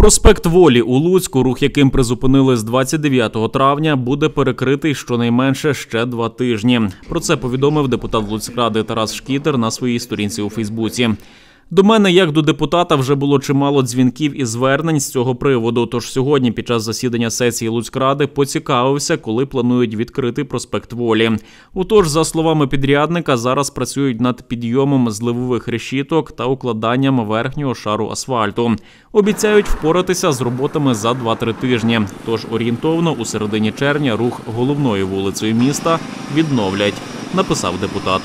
Проспект Волі у Луцьку, рух яким призупинили з 29 травня, буде перекритий щонайменше ще два тижні. Про це повідомив депутат Луцькради Тарас Шкітер на своїй сторінці у Фейсбуці. До мене, як до депутата, вже було чимало дзвінків і звернень з цього приводу. Тож сьогодні, під час засідання сесії Луцькради, поцікавився, коли планують відкрити проспект Волі. Отож, за словами підрядника, зараз працюють над підйомом зливових решіток та укладанням верхнього шару асфальту. Обіцяють впоратися з роботами за 2-3 тижні. Тож орієнтовно у середині червня рух головною вулицею міста відновлять, написав депутат.